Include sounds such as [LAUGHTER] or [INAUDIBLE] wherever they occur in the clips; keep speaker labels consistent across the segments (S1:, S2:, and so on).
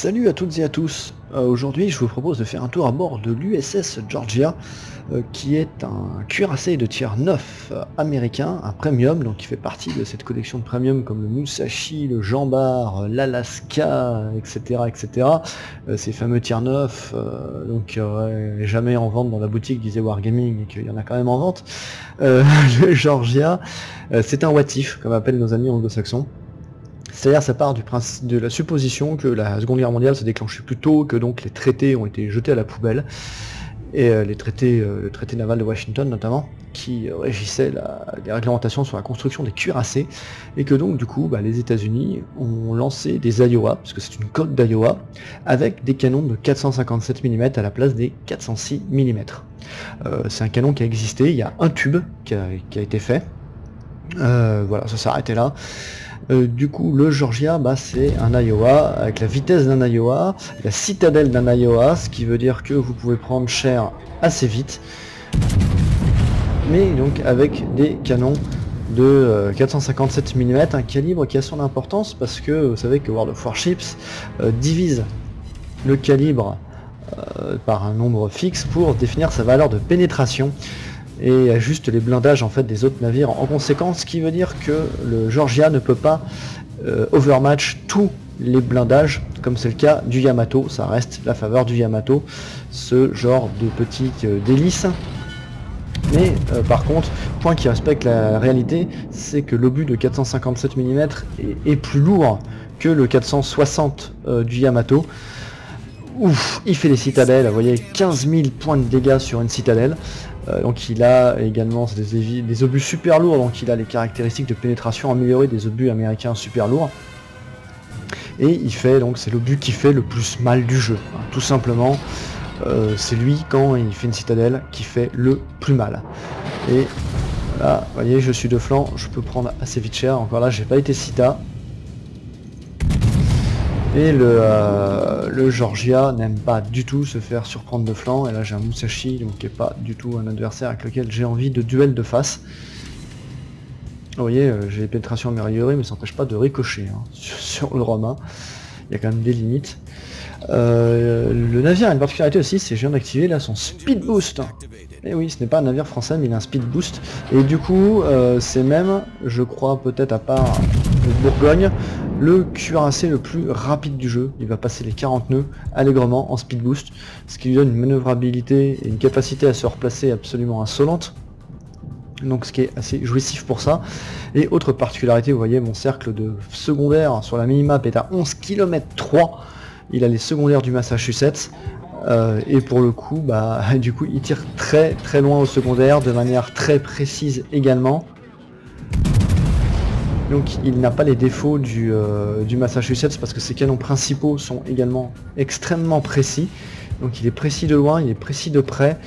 S1: Salut à toutes et à tous. Euh, Aujourd'hui, je vous propose de faire un tour à bord de l'USS Georgia, euh, qui est un cuirassé de tir 9 euh, américain, un premium, donc qui fait partie de cette collection de premium comme le Musashi, le Jambar, l'Alaska, etc., etc. Euh, ces fameux tirs 9, euh, donc jamais en vente dans la boutique disait Wargaming et qu'il y en a quand même en vente. [LAUGHS] Le Georgia, c'est un what if, comme appellent nos amis anglo-saxons. C'est-à-dire ça part du principe de la supposition que la Seconde Guerre mondiale s'est déclenchée plus tôt, que donc les traités ont été jetés à la poubelle, et euh, les traités, euh, le traité naval de Washington notamment, qui régissait la, les réglementations sur la construction des cuirassés, et que donc du coup bah, les États-Unis ont lancé des Iowa, parce que c'est une côte d'Iowa, avec des canons de 457 mm à la place des 406 mm. Euh, c'est un canon qui a existé, il y a un tube qui a, qui a été fait, Euh, voilà, ça arrêté là. Euh, du coup, le Georgia, bah, c'est un Iowa avec la vitesse d'un Iowa, la citadelle d'un Iowa, ce qui veut dire que vous pouvez prendre cher assez vite, mais donc avec des canons de euh, 457 mm, un calibre qui a son importance parce que vous savez que World of Warships euh, divise le calibre euh, par un nombre fixe pour définir sa valeur de pénétration et ajuste les blindages en fait des autres navires en conséquence, ce qui veut dire que le Georgia ne peut pas euh, overmatch tous les blindages, comme c'est le cas du Yamato, ça reste la faveur du Yamato, ce genre de petite euh, délice. Mais euh, par contre, point qui respecte la réalité, c'est que l'obus de 457 mm est, plus lourd que le 460 euh, du Yamato. Ouf, il fait des citadelles, vous voyez 15 000 points de dégâts sur une citadelle. Euh, donc il a également des, obus super lourds, donc il a les caractéristiques de pénétration améliorées des obus américains super lourds. Et il fait donc c'est l'obus qui fait le plus mal du jeu, hein, tout simplement. Euh, c'est lui quand il fait une citadelle qui fait le plus mal. Et là, vous voyez, je suis de flanc, je peux prendre assez vite cher. Encore là, j'ai pas été cita. Et le, euh, le Georgia n'aime pas du tout se faire surprendre de flanc. Et là j'ai un Musashi, donc qui est pas du tout un adversaire avec lequel j'ai envie de duel de face. Vous voyez, euh, j'ai les pénétrations améliorées, mais ça n'empêche pas de ricocher hein, sur, le romain. Il y a quand même des limites. Euh, le navire a une particularité aussi, c'est que je viens d'activer là son speed boost. Et oui, ce n'est pas un navire français, mais il a un speed boost. Et du coup, c'est même, je crois peut-être à part Bourgogne, le cuirassé le plus rapide du jeu. Il va passer les 40 nœuds allègrement en speed boost, ce qui lui donne une manœuvrabilité et une capacité à se replacer absolument insolente. Donc ce qui est assez jouissif pour ça. Et autre particularité, vous voyez mon cercle de secondaire sur la minimap est à 11 km 3. Il a les secondaires du Massachusetts. Euh, et pour le coup, bah, [LAUGHS] du coup, il tire très très loin au secondaire, de manière très précise également. Donc il n'a pas les défauts du, euh, du Massachusetts parce que ses canons principaux sont également extrêmement précis. Donc il est précis de loin, il est précis de près.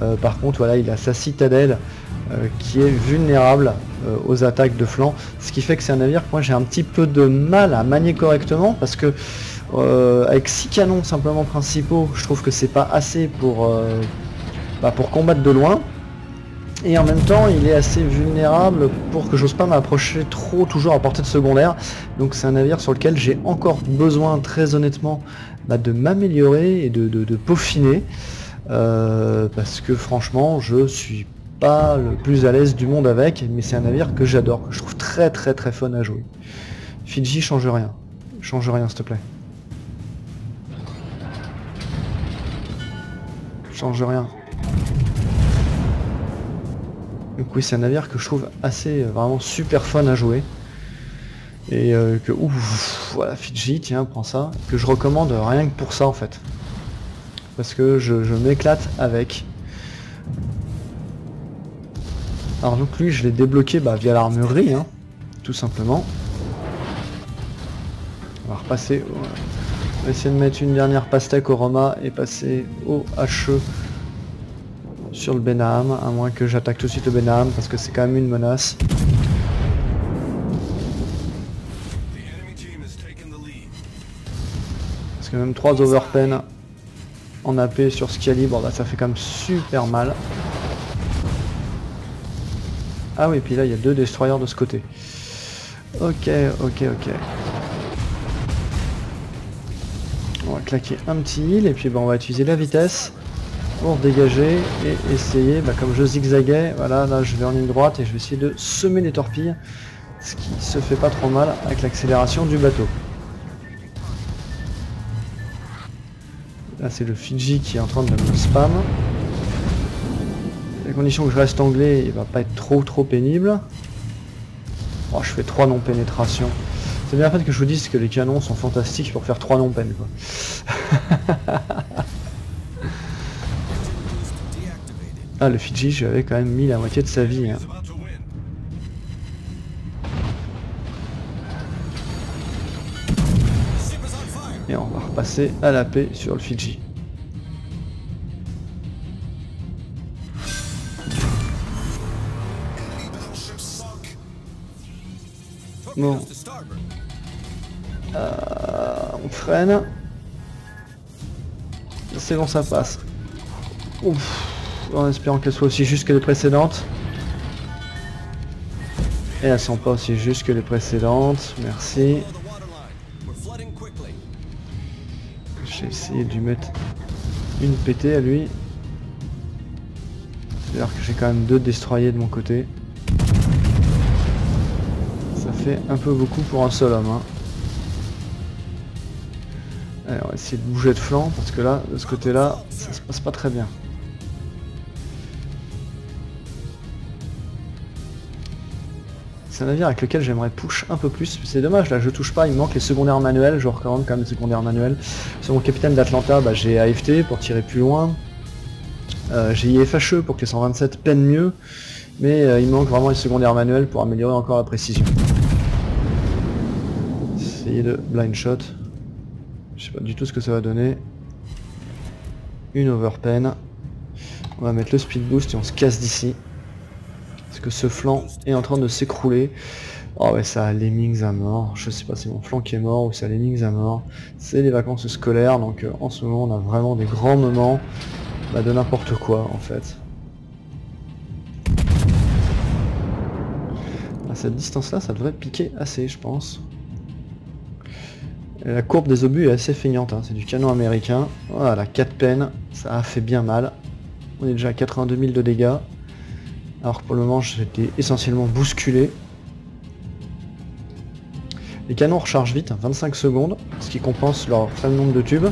S1: Euh, par contre, voilà, il a sa citadelle euh, qui est vulnérable aux attaques de flanc. Ce qui fait que c'est un navire que moi j'ai un petit peu de mal à manier correctement parce que avec 6 canons simplement principaux, je trouve que c'est pas assez pour, bah, pour combattre de loin. Et en même temps, il est assez vulnérable pour que j'ose pas m'approcher trop, toujours à portée de secondaire. Donc c'est un navire sur lequel j'ai encore besoin, très honnêtement, bah, de m'améliorer et de, peaufiner. Euh, parce que franchement, je suis pas le plus à l'aise du monde avec, mais c'est un navire que j'adore, que je trouve très très très fun à jouer. Fidji, change rien. Change rien, s'il te plaît. Change rien. Donc oui, c'est un navire que je trouve assez euh, vraiment super fun à jouer. Et euh, que ouf, voilà Fidji, tiens, prends ça. Que je recommande rien que pour ça en fait. Parce que je, m'éclate avec. Alors donc lui, je l'ai débloqué bah, via l'armurerie, hein, tout simplement. On va repasser. On va essayer de mettre une dernière pastèque au Roma et passer au HE sur le Benham, à moins que j'attaque tout de suite le Benham parce que c'est quand même une menace. Parce que même 3 overpen en AP sur ce calibre, bah, ça fait quand même super mal. Ah oui, puis là il y a deux destroyers de ce côté. Ok, ok, ok. On va claquer un petit heal et puis on va utiliser la vitesse pour dégager et essayer, bah, comme je zigzaguais, voilà, là je vais en ligne droite et je vais essayer de semer les torpilles, ce qui se fait pas trop mal avec l'accélération du bateau. Là c'est le Fiji qui est en train de me spam. À condition que je reste anglais, il va pas être trop trop pénible. Oh, je fais 3 non-pénétrations. C'est bien en fait que je vous dise que les canons sont fantastiques pour faire 3 non-peines [LAUGHS] ah le Fiji j'avais quand même mis la moitié de sa vie. Hein. Et on va repasser à la paix sur le Fiji. Bon. Euh, on freine. C'est bon, ça passe. Ouf. En espérant qu'elle soit aussi juste que les précédentes. Et elles sont pas aussi justes que les précédentes. Merci. J'ai essayé de lui mettre une pétée à lui. C'est-à-dire que j'ai quand même deux destroyers de mon côté un peu beaucoup pour un seul homme. Hein. on va essayer de bouger de flanc parce que là, de ce côté-là, ça se passe pas très bien. C'est un navire avec lequel j'aimerais push un peu plus. C'est dommage, là je touche pas, il me manque les secondaires manuels, je recommande quand même les secondaires manuels. Sur mon capitaine d'Atlanta, bah, j'ai AFT pour tirer plus loin. Euh, j'ai IFHE pour que les 127 peinent mieux. Mais euh, il manque vraiment les secondaires manuels pour améliorer encore la précision de blind shot. Je sais pas du tout ce que ça va donner. Une overpen. On va mettre le speed boost et on se casse d'ici. Ce flanc est en train de s'écrouler. Oh ouais, ça a Lemmings à mort. Je sais pas si mon flanc qui est mort ou c'est Lemmings à mort. C'est les vacances scolaires, donc euh, en ce moment on a vraiment des grands moments bah, de n'importe quoi en fait. À cette distance là, ça devrait piquer assez, je pense. La courbe des obus est assez feignante, hein. c'est du canon américain. Voilà, 4 peines, ça a fait bien mal. On est déjà à 82 000 de dégâts. Alors pour le moment j'étais essentiellement bousculé. Les canons rechargent vite, 25 hein, secondes, ce qui compense leur faible nombre de tubes.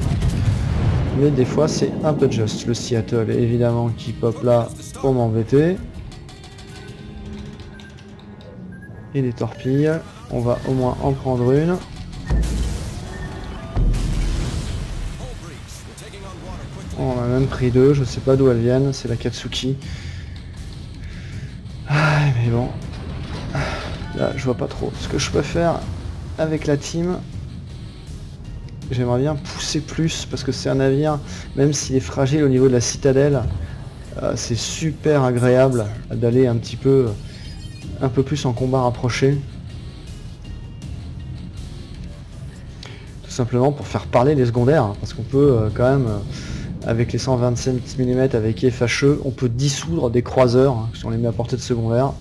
S1: Mais des fois c'est un peu juste. Le Seattle évidemment qui pop là pour m'embêter. Et des torpilles. On va au moins en prendre une. On a même pris deux, je sais pas d'où elles viennent, c'est la Katsuki. Là, je vois pas trop. Ce que je peux faire avec la team, j'aimerais bien pousser plus parce que c'est un navire, même s'il est fragile au niveau de la citadelle, euh, c'est super agréable d'aller un petit peu un peu plus en combat rapproché. Tout simplement pour faire parler les secondaires, hein, parce qu'on peut euh, quand même euh, avec les 125 mm avec FHE, on peut dissoudre des croiseurs hein, si on les met à portée de secondaire.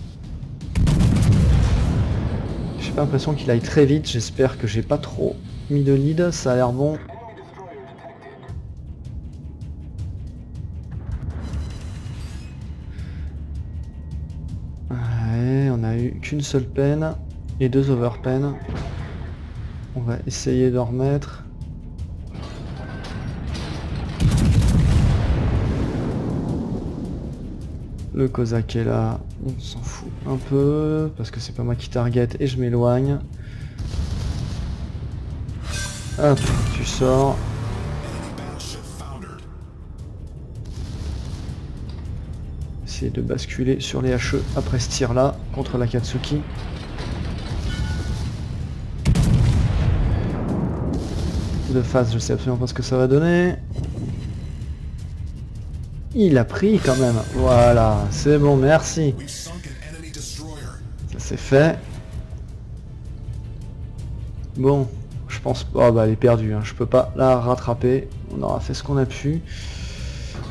S1: J'ai pas l'impression qu'il aille très vite, j'espère que j'ai pas trop mis de lead, ça a l'air bon. Ouais, on a eu qu'une seule peine et deux overpen. On va essayer de remettre. Le Kozak est là, on s'en fout un peu, parce que c'est pas moi qui target et je m'éloigne. Hop, tu sors. Essayer de basculer sur les HE après ce tir là, contre la Katsuki. De face, je sais absolument pas ce que ça va donner. Il a pris quand même. Voilà, c'est bon, merci. Ça c'est fait. Bon, je pense pas. Oh, bah elle est perdue, hein. je peux pas la rattraper. On aura fait ce qu'on a pu.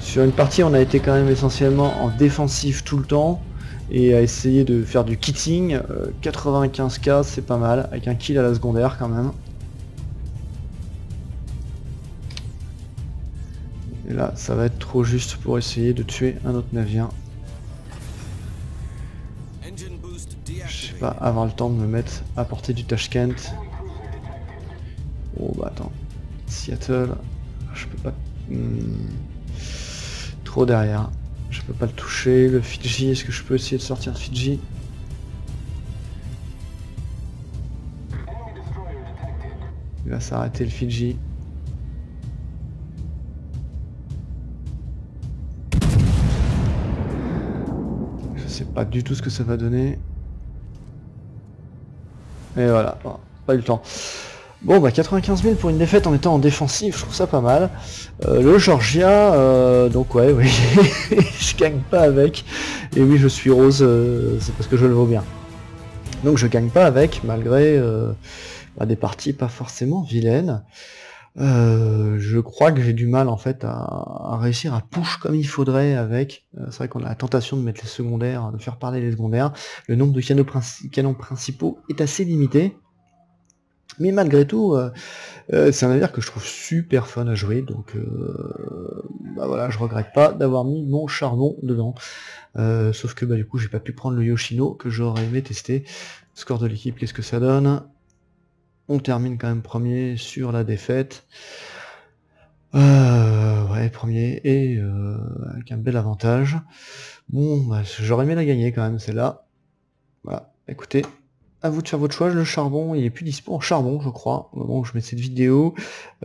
S1: Sur une partie on a été quand même essentiellement en défensif tout le temps. Et à essayer de faire du kitting. 95k c'est pas mal, avec un kill à la secondaire quand même. Et là, ça va être trop juste pour essayer de tuer un autre navire. Je sais pas, avoir le temps de me mettre à portée du Tashkent. Oh bah attends. Seattle, je peux pas... Hmm. Trop derrière. Je peux pas le toucher. Le Fidji, est-ce que je peux essayer de sortir de Fidji? Il va s'arrêter le Fidji. Du tout ce que ça va donner. Et voilà, pas eu le temps. Bon bah 95 000 pour une défaite en étant en défensive, je trouve ça pas mal. Euh, le Georgia, euh, donc ouais, [LAUGHS] oui, je gagne pas avec. Et oui, je suis rose, euh, c'est parce que je le vaux bien. Donc je gagne pas avec, malgré bah, des parties pas forcément vilaines. Je crois que j'ai du mal en fait à, réussir à push comme il faudrait avec. c'est vrai qu'on a la tentation de mettre les secondaires, de faire parler les secondaires. Le nombre de canons principaux est assez limité. Mais malgré tout, euh, euh, c'est un navire que je trouve super fun à jouer, donc euh, bah voilà, je regrette pas d'avoir mis mon charbon dedans. sauf que bah du coup j'ai pas pu prendre le Yoshino que j'aurais aimé tester. Score de l'équipe, qu'est-ce que ça donne? On termine quand même premier sur la défaite. ouais, premier et avec un bel avantage. Bon, bah, j'aurais aimé la gagner quand même, celle-là. Voilà, écoutez, à vous de faire votre choix, le charbon, il est plus dispo en charbon, je crois, au moment où je mets cette vidéo.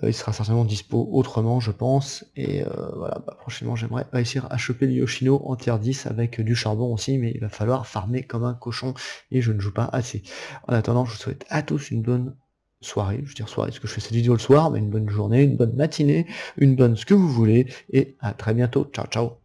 S1: Euh, il sera certainement dispo autrement, je pense. Et euh, voilà, bah, prochainement, j'aimerais réussir à choper le Yoshino en tier 10 avec du charbon aussi, mais il va falloir farmer comme un cochon, et je ne joue pas assez. En attendant, je vous souhaite à tous une bonne soirée, je veux dire soirée, parce que je fais cette vidéo le soir, mais une bonne journée, une bonne matinée, une bonne ce que vous voulez, et à très bientôt. Ciao, ciao